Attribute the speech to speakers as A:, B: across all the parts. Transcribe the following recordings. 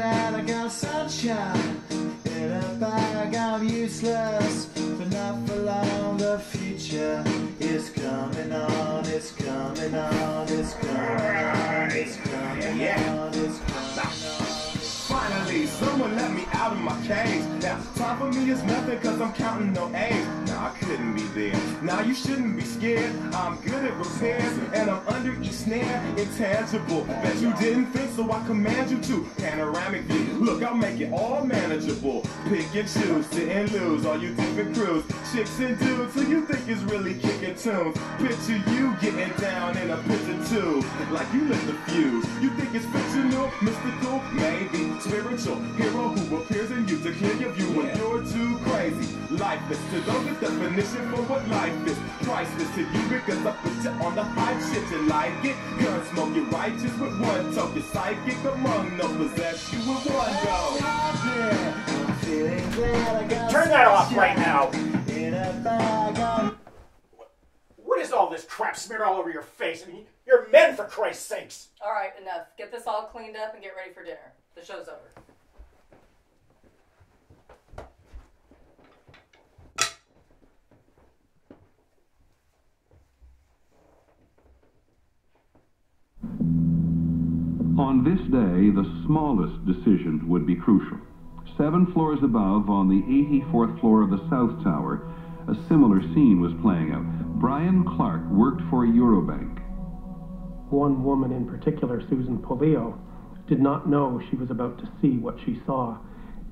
A: glad I got sunshine in a bag. I'm useless, but not for long. The future is coming on. It's coming on. It's coming on. It's coming on. It's coming on.
B: Finally, someone let me out of my cage. Now, time for me is nothing cause I'm counting no A's. Now, I couldn't be there. Now, you shouldn't be scared. I'm good at repairs and I'm under each snare. Intangible. Bet you didn't think so I command you to. Panoramic view. Look, I'll make it all manageable. Pick and choose, sit and lose. All you different crews. Chicks and dudes who you think is really kicking tunes. Picture you getting down in a picture too. Like you lit the fuse. You think it's fictional, mystical, maybe spiritual hero who appears in you to clear your view when you're too crazy. Lifeless to those the definition for what life is. Priceless to you because I put you on the hype shit. You like it? Gun smoke, you righteous with one toke. You psychic among no possess you with one go.
A: I'm feeling glad I got
C: Turn that off right now.
A: in a bag. I'm
C: What is all this crap smeared all over your face? I mean, you're men for Christ's sakes.
D: All right, enough. Get this all cleaned up and get ready for dinner. The show's over.
E: On this day, the smallest decision would be crucial. Seven floors above, on the 84th floor of the South Tower, a similar scene was playing out. Brian Clark worked for Euro Brokers.
F: One woman in particular, Susan Polio, did not know she was about to see what she saw.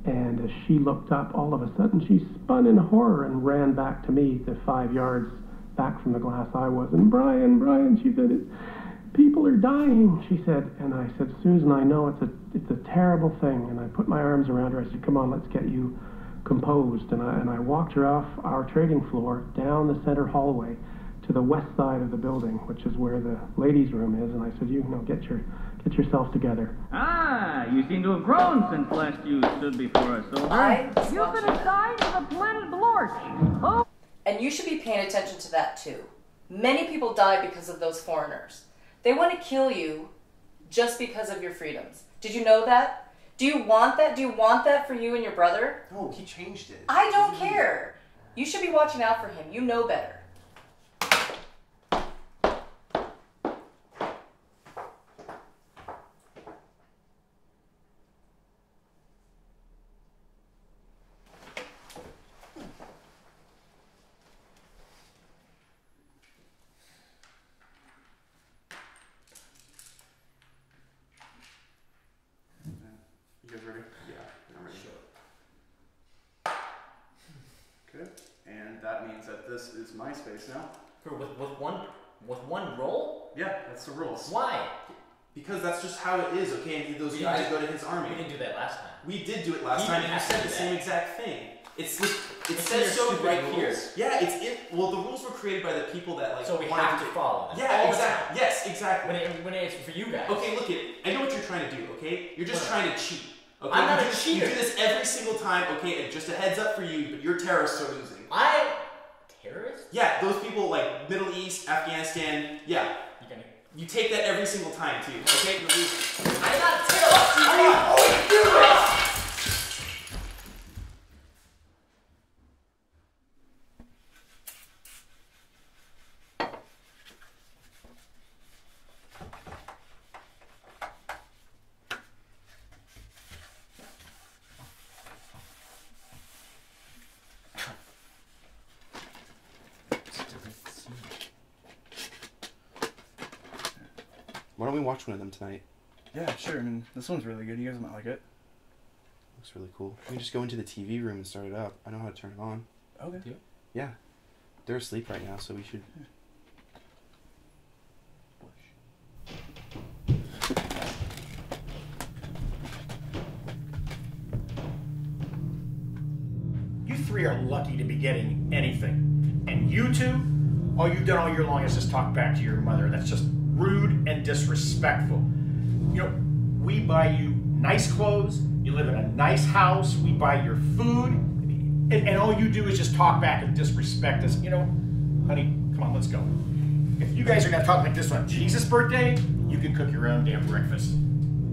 F: And as she looked up, all of a sudden she spun in horror and ran back to me, the five yards back from the glass I was. And Brian, Brian, she said, it, people are dying, she said. And I said, Susan, I know it's a, it's a terrible thing. And I put my arms around her. I said, come on, let's get you composed. And I, and I walked her off our trading floor down the center hallway to the west side of the building, which is where the ladies' room is. And I said, you know, get your get yourself together.
G: Ah, you seem to have grown since last you stood before us, soldier.
D: I
H: You've been assigned to the planet Blorch. Oh,
D: And you should be paying attention to that too. Many people die because of those foreigners. They want to kill you just because of your freedoms. Did you know that? Do you want that? Do you want that for you and your brother?
I: No, he changed it.
D: I don't care. You should be watching out for him. You know better.
I: You guys ready? Yeah, I'm ready. Okay, and that means that this is my space now.
J: With, with one with one roll?
I: Yeah, that's the rules.
J: Why?
I: Because that's just how it is, okay? And those
J: We
I: guys
J: did-
I: go to his army.
J: We didn't do that last time.
I: We did do it last time, and you said the same exact thing. It's it, it says so right
J: rules.
I: here. Yeah, it's in. Well, the rules were created by the people that like.
J: So we
I: wanted
J: have to follow them.
I: Yeah,
J: all the
I: exactly.
J: time.
I: Yes, exactly.
J: When, it, when it's for you guys.
I: Okay, look it. I know what you're trying to do. Okay, you're just trying to cheat. Okay,
J: I'm not
I: you
J: a
I: do this,
J: cheater.
I: You do this every single time. Okay, and just a heads up for you, but your terrorists are losing.
J: I terrorist?
I: Yeah, those people like Middle East, Afghanistan. Yeah,
J: You gonna
I: you take that every single time too. Okay, you're losing.
J: I'm not a terrorist.
I: How oh, you do this? Why don't we watch one of them tonight?
K: Yeah, sure. I mean, this one's really good. You guys might like it.
I: Looks really cool. We can just go into the TV room and start it up. I know how to turn it on.
K: Okay.
J: Do you?
I: Yeah. They're asleep right now, so we should.
C: You three are lucky to be getting anything. And you two, all you've done all year long is just talk back to your mother. That's just rude and disrespectful. You know, we buy you nice clothes, you live in a nice house, we buy your food. And, and all you do is just talk back and disrespect us. You know, honey, come on, let's go. If you guys are gonna talk like this on Jesus' birthday, you can cook your own damn breakfast.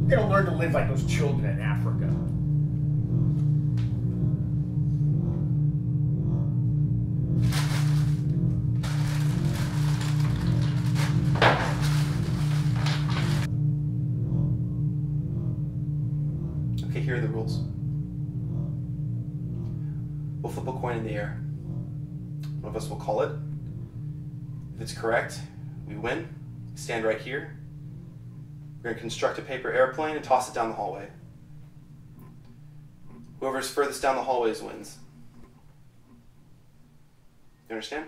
C: They don't learn to live like those children in Africa.
L: The air. One of us will call it. If it's correct, we win. Stand right here. We're going to construct a paper airplane and toss it down the hallway. Whoever's furthest down the hallways wins. You understand?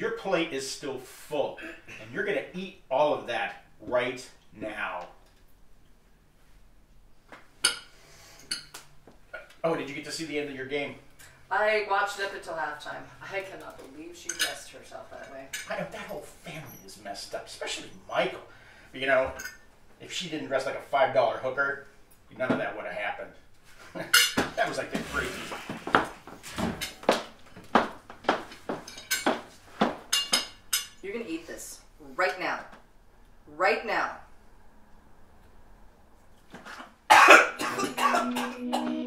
C: Your plate is still full, and you're gonna eat all of that right now. Oh, did you get to see the end of your game?
D: I watched it up until halftime. I cannot believe she dressed herself that way.
C: I know that whole family is messed up, especially Michael. You know, if she didn't dress like a five dollar hooker, none of that would have happened. that was like the craziest.
D: You're gonna eat this right now. Right now. Mm.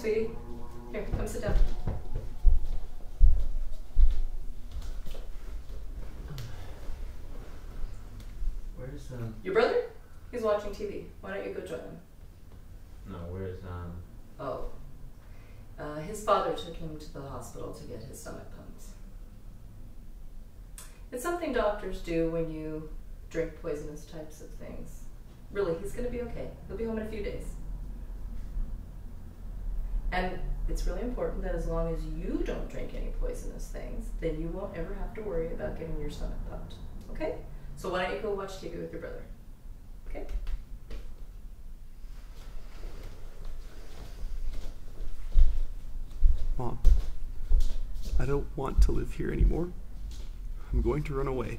D: Here, come sit down.
J: Where's um?
D: Your brother? He's watching TV. Why don't you go join him?
J: No, where's um?
D: Oh. Uh, his father took him to the hospital to get his stomach pumped. It's something doctors do when you drink poisonous types of things. Really, he's gonna be okay. He'll be home in a few days. And it's really important that as long as you don't drink any poisonous things, then you won't ever have to worry about getting your stomach pumped. Okay? So why don't you go watch TV with your brother? Okay?
I: Mom, I don't want to live here anymore. I'm going to run away.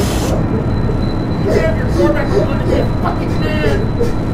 C: Damn, your quarterback will let you fucking man.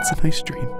M: It's a nice dream.